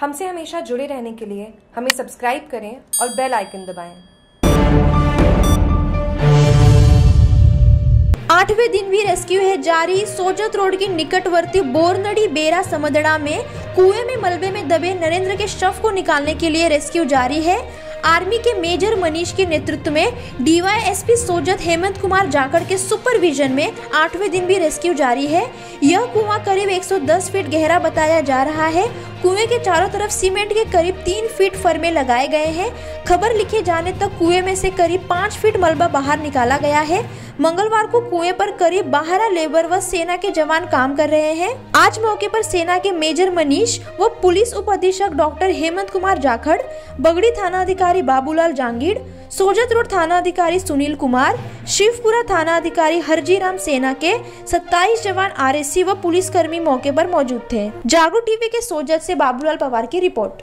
हमसे हमेशा जुड़े रहने के लिए हमें सब्सक्राइब करें और बेल आइकन दबाएँ। आठवें दिन भी रेस्क्यू है जारी सोजत रोड के निकटवर्ती बोरनड़ी बेरा समदड़ा में कुएँ में मलबे में दबे नरेंद्र के शव को निकालने के लिए रेस्क्यू जारी है आर्मी के मेजर मनीष के नेतृत्व में डीवाईएसपी सोजत हेमंत कुमार जाकड़ के सुपरविजन में आठवें दिन भी रेस्क्यू जारी है। यह कुआँ करीब 110 फीट गहरा बताया जा रहा है। कुएँ के चारों तरफ़ सीमेंट के करीब तीन फीट फरमे लगाए गए हैं। खबर लिखे जाने तक कुएँ में से करीब पाँच फीट मलबा बाहर निकाला गया है। मंगलवार को कुएँ पर करीब बारह लेबर व सेना के जवान काम कर रहे हैं। आज मौके पर सेना के मेजर मनीष व पुलिस उप अधीक्षक डॉक्टर हेमंत कुमार जाखड़, बगड़ी थाना अधिकारी बाबूलाल जांगीड़, सोजत रोड थाना अधिकारी सुनील कुमार, शिवपुरा थाना अधिकारी हरजीराम सेना के 27 जवान आरएससी व पुलिस कर्मी मौके पर मौजूद थे। जागरूक टीवी के सोजत से बाबूलाल पवार की रिपोर्ट।